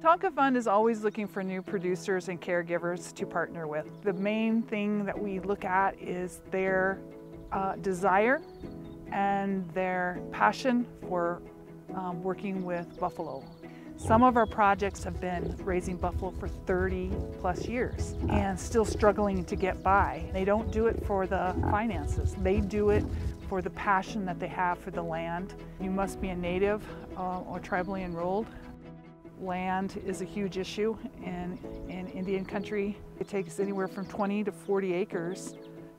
Tanka Fund is always looking for new producers and caregivers to partner with. The main thing that we look at is their uh, desire and their passion for um, working with buffalo. Some of our projects have been raising buffalo for 30 plus years and still struggling to get by. They don't do it for the finances. They do it for the passion that they have for the land. You must be a native uh, or tribally enrolled land is a huge issue in, in Indian country. It takes anywhere from 20 to 40 acres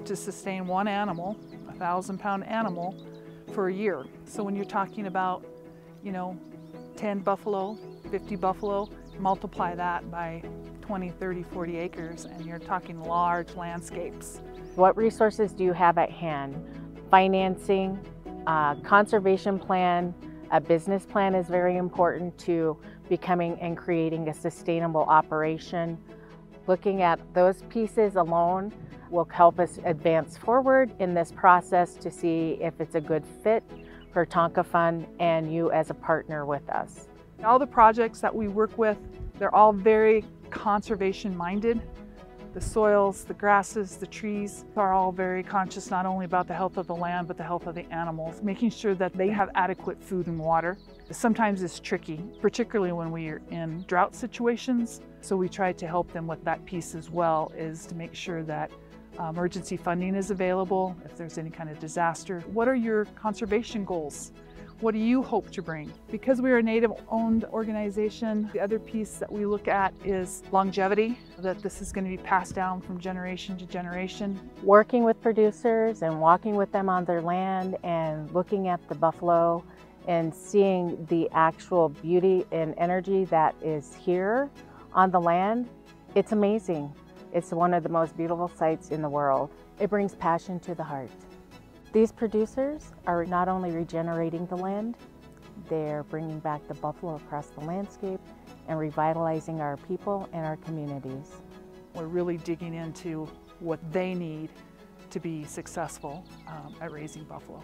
to sustain one animal, a thousand pound animal, for a year. So when you're talking about, you know, 10 buffalo, 50 buffalo, multiply that by 20, 30, 40 acres, and you're talking large landscapes. What resources do you have at hand? Financing, uh, conservation plan, a business plan is very important to becoming and creating a sustainable operation. Looking at those pieces alone will help us advance forward in this process to see if it's a good fit for Tanka Fund and you as a partner with us. All the projects that we work with, they're all very conservation minded. The soils, the grasses, the trees are all very conscious not only about the health of the land, but the health of the animals, making sure that they have adequate food and water. Sometimes it's tricky, particularly when we are in drought situations. So we try to help them with that piece as well, is to make sure that uh, emergency funding is available if there's any kind of disaster. What are your conservation goals? What do you hope to bring? Because we are a native owned organization, the other piece that we look at is longevity, that this is going to be passed down from generation to generation. Working with producers and walking with them on their land and looking at the buffalo and seeing the actual beauty and energy that is here on the land, it's amazing. It's one of the most beautiful sights in the world. It brings passion to the heart. These producers are not only regenerating the land, they're bringing back the buffalo across the landscape and revitalizing our people and our communities. We're really digging into what they need to be successful um, at raising buffalo.